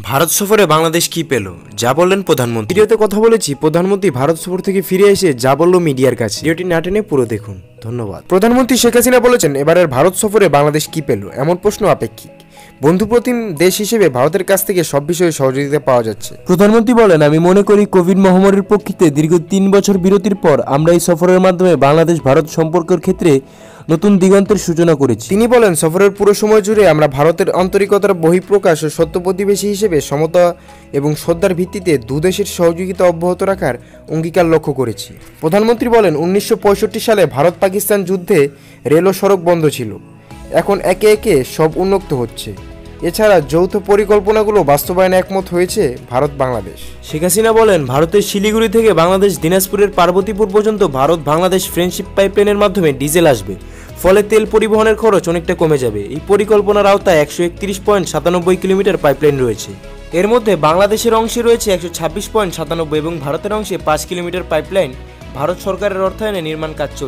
ভারত সফরে বাংলাদেশ কি পেল? যা বললেন প্রধানমন্ত্রী। ভিডিওতে কথা বলেছি, প্রধানমন্ত্রী ভারত সফর থেকে ফিরে এসে যা বলল মিডিয়ার কাছে। ভিডিওটি না টেনে পুরো দেখুন। ধন্যবাদ। প্রধানমন্ত্রী শেখ হাসিনা বলেছেন, এবারের ভারত সফরে বাংলাদেশ কি পেল? এমন প্রশ্ন আপেক্ষিক। বন্ধুপ্রতিম দেশ হিসেবে ভারতের কাছ থেকে সব বিষয়ে সহযোগিতা পাওয়া যাচ্ছে। প্রধানমন্ত্রী বলেন আমি মনে করি কোভিড মহামারীর প্রেক্ষিতে দীর্ঘ তিন বছর বিরতির পর আমরা এই সফরের মাধ্যমে বাংলাদেশ ভারত সম্পর্কের ক্ষেত্রে নতুন দিগন্তের সূচনা করেছি। তিনি বলেন সফরের পুরো সময় জুড়ে আমরা ভারতের আন্তরিকতার বহিঃপ্রকাশ ও সত্য প্রতিবেশী হিসেবে সমতা এবং শ্রদ্ধার ভিত্তিতে দুদেশের সহযোগিতা অব্যাহত রাখার অঙ্গীকার লক্ষ্য করেছি। প্রধানমন্ত্রী বলেন উনিশশো পঁয়ষট্টি সালে ভারত পাকিস্তান যুদ্ধে রেল ও সড়ক বন্ধ ছিল। এখন একে একে সব উন্নত হচ্ছে। এছাড়া যৌথ পরিকল্পনাগুলো বাস্তবায়নে একমত হয়েছে ভারত বাংলাদেশ। শেখ হাসিনা বলেন, ভারতের শিলিগুড়ি থেকে বাংলাদেশ দিনাজপুরের পার্বতীপুর পর্যন্ত ভারত বাংলাদেশ ফ্রেন্ডশিপ পাইপলাইনের মাধ্যমে ডিজেল আসবে। ফলে তেল পরিবহনের খরচ অনেকটা কমে যাবে। এই পরিকল্পনার আওতায় একশো একত্রিশ পয়েন্ট সাতানব্বই কিলোমিটার পাইপলাইন রয়েছে। এর মধ্যে বাংলাদেশের অংশে রয়েছে একশো ছাব্বিশ পয়েন্ট সাতানব্বই এবং ভারতের অংশে পাঁচ কিলোমিটার পাইপলাইন ভারত সরকারের অর্থায়নে নির্মাণ কাজ চলছে।